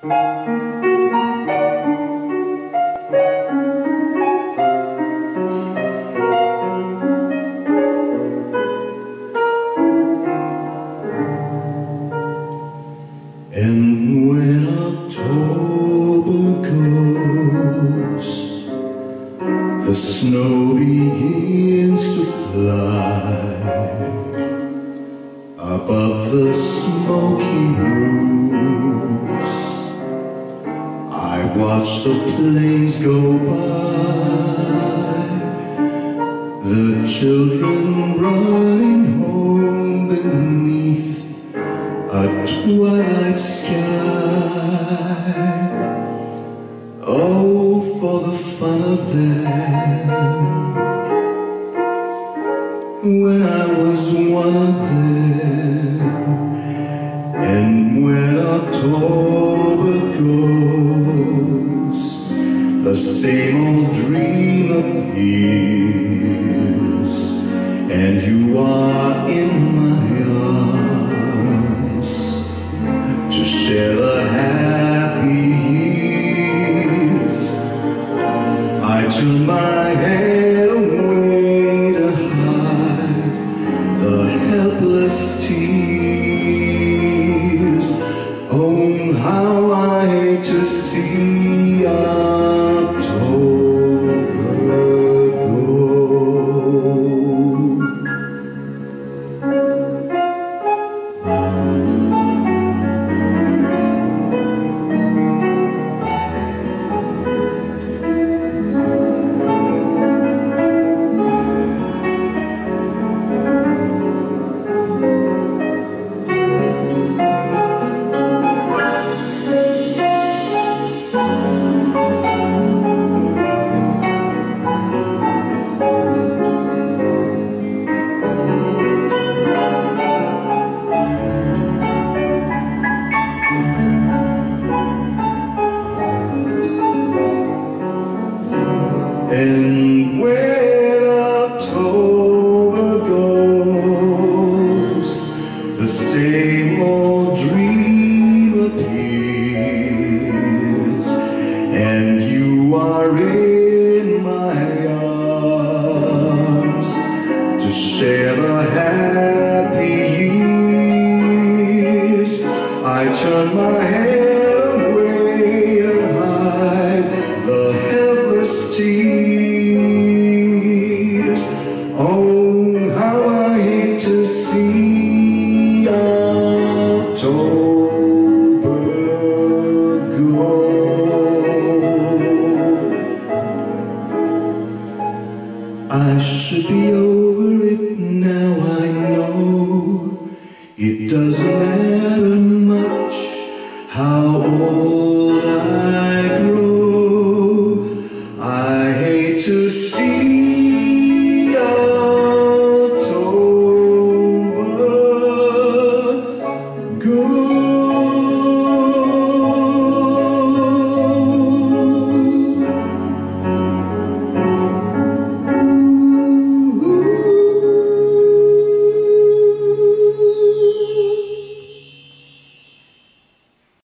And when October goes, the snow begins to fly above the smoky roofs. Watch the planes go by, the children running home beneath a twilight sky. Oh, for the fun of them. When I was one of them, the same old dream appears, and you are in my arms to share the happy years. I turn my head away to hide the helpless tears. Oh, how I hate to And when October goes, the same old dream appears, and you are in my arms to share the happy years. I turn my head October